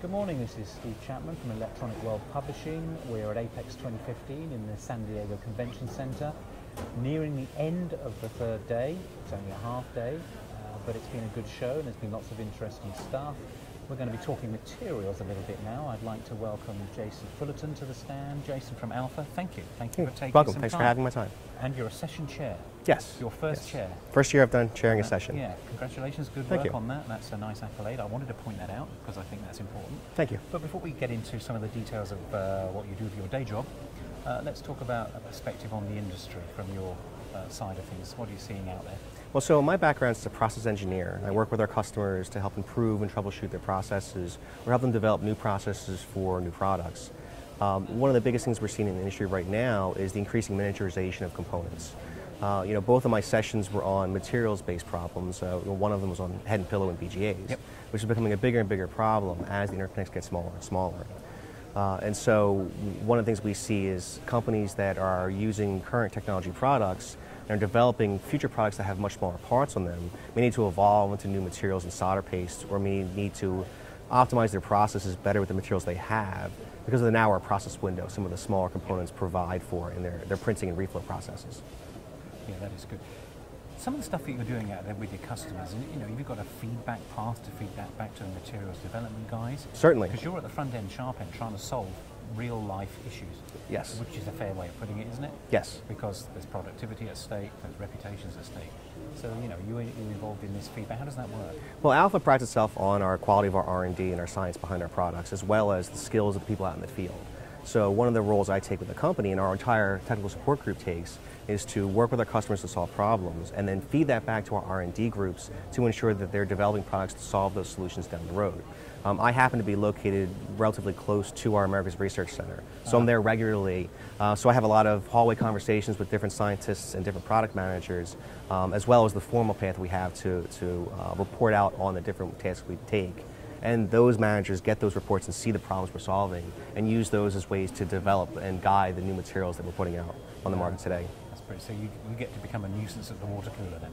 Good morning, this is Steve Chapman from Electronic World Publishing. We're at APEX 2015 in the San Diego Convention Center, nearing the end of the third day. It's only a half day, uh, but it's been a good show and there's been lots of interesting stuff. We're going to be talking materials a little bit now. I'd like to welcome Jason Fullerton to the stand. Jason from Alpha, thank you. Thank you for taking Welcome. Thanks time. for having my time. And you're a session chair. Yes. Your first yes. chair. First year I've done chairing a Uh, session. Yeah, congratulations, good Thank work you. on that. That's a nice accolade. I wanted to point that out because I think that's important. Thank you. But before we get into some of the details of uh, what you do with your day job, uh, let's talk about a perspective on the industry from your uh, side of things. What are you seeing out there? Well, so my background is a process engineer, and I work with our customers to help improve and troubleshoot their processes or help them develop new processes for new products. Um, one of the biggest things we're seeing in the industry right now is the increasing miniaturization of components. Uh, you know, both of my sessions were on materials-based problems. Uh, one of them was on head and pillow and BGAs, Yep. which is becoming a bigger and bigger problem as the interconnects get smaller and smaller. Uh, and so one of the things we see is companies that are using current technology products and are developing future products that have much smaller parts on them may need to evolve into new materials and solder paste or may need to optimize their processes better with the materials they have because of the narrower process window some of the smaller components provide for in their, their printing and reflow processes. Yeah, that is good. Some of the stuff that you're doing out there with your customers, and, you know, you've got a feedback path to feed that back to the materials development guys. Certainly. Because you're at the front end, sharp end, trying to solve real life issues. Yes. Which is a fair way of putting it, isn't it? Yes. Because there's productivity at stake, there's reputations at stake. So, you know, you, you're involved in this feedback. How does that work? Well, Alpha prides itself on our quality of our R&D and our science behind our products, as well as the skills of the people out in the field. So one of the roles I take with the company and our entire technical support group takes is to work with our customers to solve problems and then feed that back to our R&D groups to ensure that they're developing products to solve those solutions down the road. Um, I happen to be located relatively close to our America's Research Center, so I'm there regularly. Uh, so I have a lot of hallway conversations with different scientists and different product managers, um, as well as the formal path we have to, to uh, report out on the different tasks we take. And those managers get those reports and see the problems we're solving and use those as ways to develop and guide the new materials that we're putting out on the market today. That's pretty. So you, you get to become a nuisance at the water cooler then.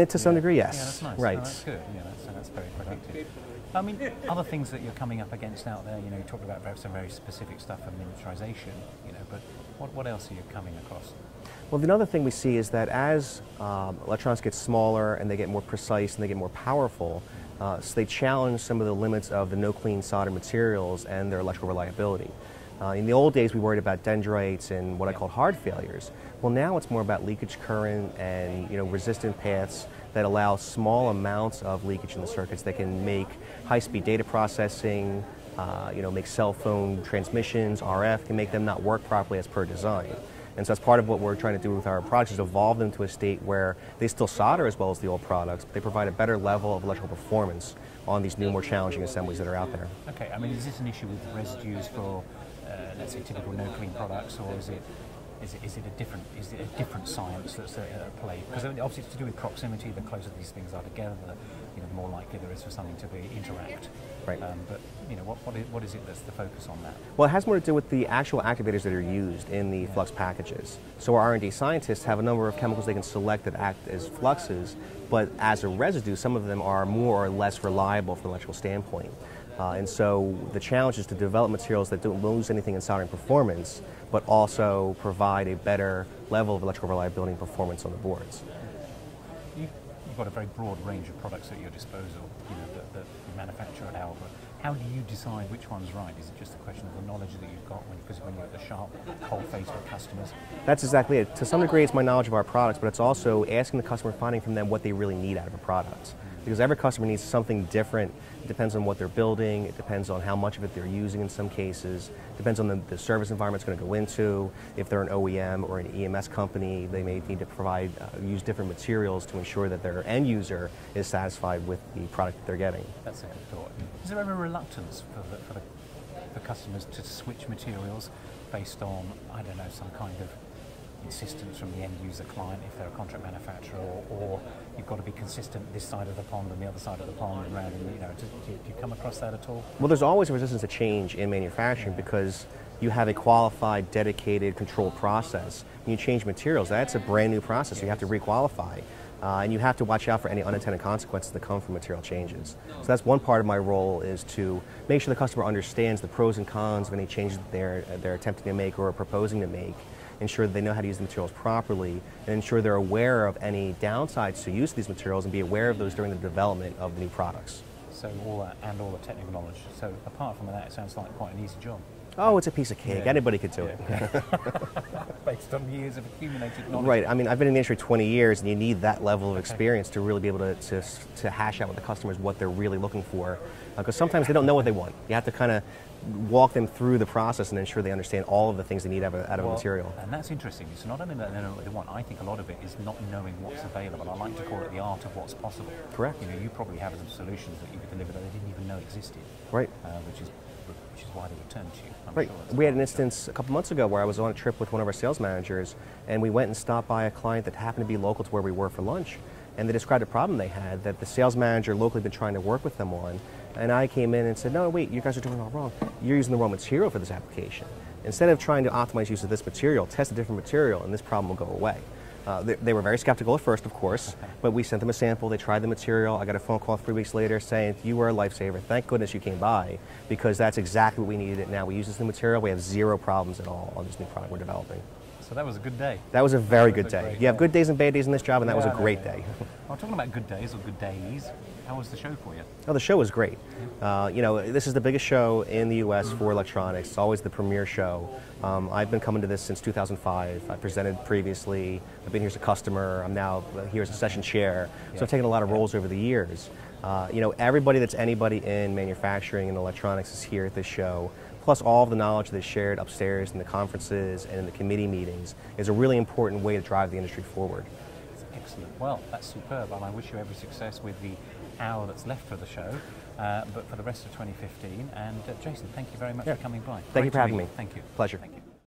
And to some Yeah. degree, yes. Yeah, that's nice. Right. No, that's good. Yeah, that's, that's very productive. I mean, other things that you're coming up against out there, you know, you talked about perhaps some very specific stuff for miniaturization, you know, but what, what else are you coming across? Well, another thing we see is that as um, electronics get smaller and they get more precise and they get more powerful, uh, so they challenge some of the limits of the no clean solder materials and their electrical reliability. Uh, in the old days, we worried about dendrites and what I called hard failures. Well, now it's more about leakage current and you know resistant paths that allow small amounts of leakage in the circuits that can make high-speed data processing, uh, you know, make cell phone transmissions, RF, can make them not work properly as per design. And so that's part of what we're trying to do with our products is evolve them to a state where they still solder as well as the old products, but they provide a better level of electrical performance on these new, more challenging assemblies that are out there. Okay, I mean, is this an issue with residues for, uh, let's say, typical no clean products, or is it is it, is it a different is it a different science that's at play? Because obviously it's to do with proximity. The closer these things are together, the, you know, the more likely there is for something to be interact. Right. Um, but you know, what, what, is, what is it that's the focus on that? Well, it has more to do with the actual activators that are used in the flux packages. So our R&D scientists have a number of chemicals they can select that act as fluxes, but as a residue, some of them are more or less reliable from an electrical standpoint. Uh, and so the challenge is to develop materials that don't lose anything in soldering performance, but also provide a better level of electrical reliability and performance on the boards. You, you've got a very broad range of products at your disposal, you know, that, that you manufacture at Alpha. How do you decide which one's right? Is it just a question of the knowledge that you've got when, because when you're at the sharp, cold face with customers? That's exactly it. To some degree, it's my knowledge of our products, but it's also asking the customer, finding from them what they really need out of a product. Because every customer needs something different. It depends on what they're building. It depends on how much of it they're using in some cases. It depends on the, the service environment it's going to go into. If they're an OEM or an EMS company, they may need to provide, uh, use different materials to ensure that their end user is satisfied with the product that they're getting. That's a good thought. Is there ever reluctance for the, for the for customers to switch materials based on, I don't know, some kind of insistence from the end user client if they're a contract manufacturer, or, or you've got to be consistent this side of the pond and the other side of the pond, and rather than, you know, do, do, you come across that at all? Well, there's always a resistance to change in manufacturing because you have a qualified, dedicated, controlled process. When you change materials, that's a brand new process. You have to requalify. Uh, and you have to watch out for any unintended consequences that come from material changes. So that's one part of my role is to make sure the customer understands the pros and cons of any changes that they're, they're attempting to make or are proposing to make, ensure that they know how to use the materials properly, and ensure they're aware of any downsides to use of these materials and be aware of those during the development of the new products. So all that and all the technical knowledge. So apart from that, it sounds like quite an easy job. Oh, it's a piece of cake. Yeah. Anybody could do Yeah. it. Based on years of accumulated knowledge. Right. I mean, I've been in the industry 20 years, and you need that level of experience to really be able to, to, to hash out with the customers what they're really looking for. Because sometimes they don't know what they want. You have to kind of walk them through the process and ensure they understand all of the things they need out of, a- out of a Well, material. And that's interesting. It's not only that they know what they want. I think a lot of it is not knowing what's available. I like to call it the art of what's possible. Correct. You know, you probably have some solutions that you could deliver that they didn't even know existed. Right. Uh, which is which is why they returned to you. I'm Right. sure We had an instance a couple months ago where I was on a trip with one of our sales managers, and we went and stopped by a client that happened to be local to where we were for lunch. And they described a problem they had that the sales manager locally had been trying to work with them on. And I came in and said, No, wait, you guys are doing it all wrong. You're using the wrong material for this application. Instead of trying to optimize use of this material, test a different material, and this problem will go away. Uh, they, they were very skeptical at first, of course, but we sent them a sample. They tried the material. I got a phone call three weeks later saying, You were a lifesaver. Thank goodness you came by because that's exactly what we needed it now. We use this new material. We have zero problems at all on this new product we're developing. So that was a good day. That was a very was good a day. You have good days and bad days in this job, and that was a great day. Well, talking about good days or good days, how was the show for you? Oh, the show was great. Uh, you know, this is the biggest show in the U.S. for electronics. It's always the premier show. Um, I've been coming to this since 2005. I presented previously. I've been here as a customer. I'm now here as a session chair. So I've taken a lot of roles over the years. Uh, you know, everybody that's anybody in manufacturing and electronics is here at this show. Plus, all of the knowledge that's shared upstairs in the conferences and in the committee meetings is a really important way to drive the industry forward. Excellent. Well, that's superb, and I wish you every success with the hour that's left for the show, uh, but for the rest of 2015. And uh, Jason, thank you very much Yeah. for coming by. Thank you for having me. Thank you. Pleasure. Thank you.